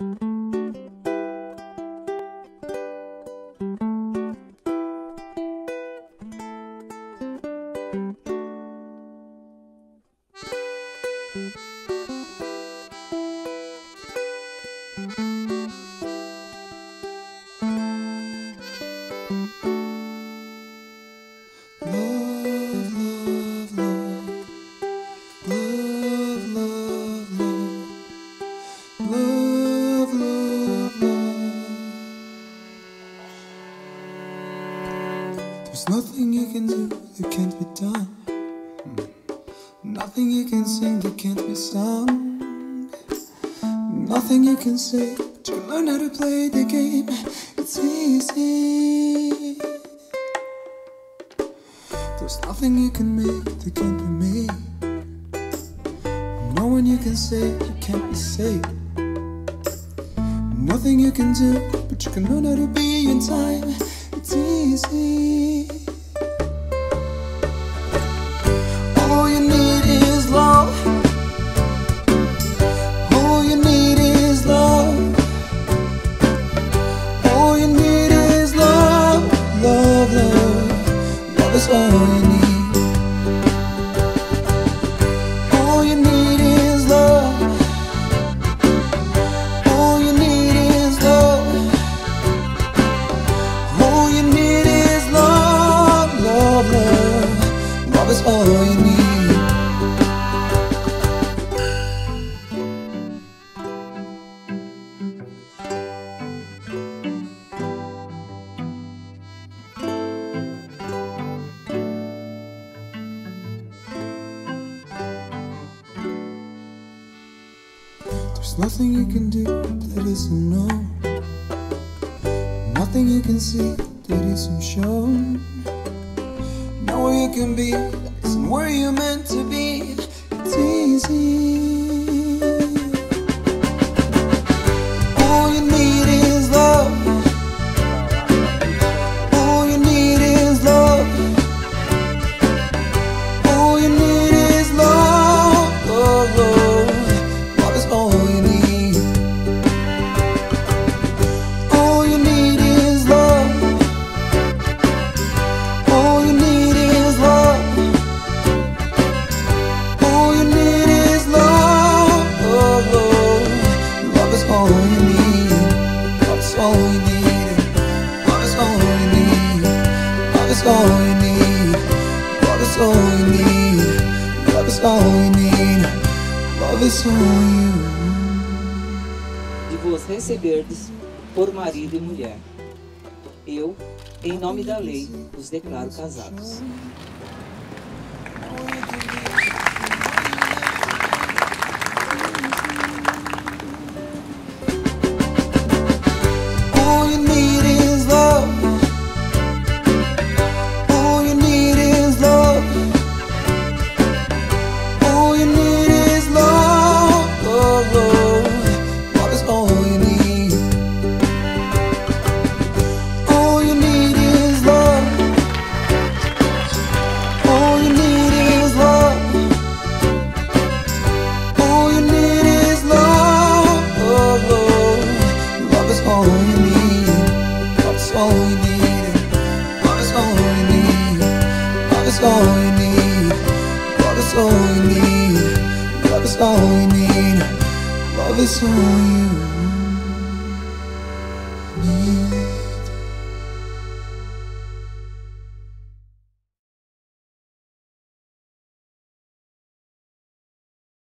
love. There's nothing you can do that can't be done. Nothing you can sing that can't be sung. Nothing you can say, you learn how to play the game. It's easy. There's nothing you can make that can't be made. No one you can say you can't be saved. Nothing you can do, but you can learn how to be in time. Easy. All you need is love. All you need is love. All you need is love, love, love. Love is all you need. All. There's nothing you can do that isn't known. Nothing you can see that isn't shown. Nowhere you can be that isn't where you're meant to be. It's easy. Is all you need. Love is all you de vos receberdes por marido e mulher. Eu, em nome da lei, os declaro casados. All you need. Love is all you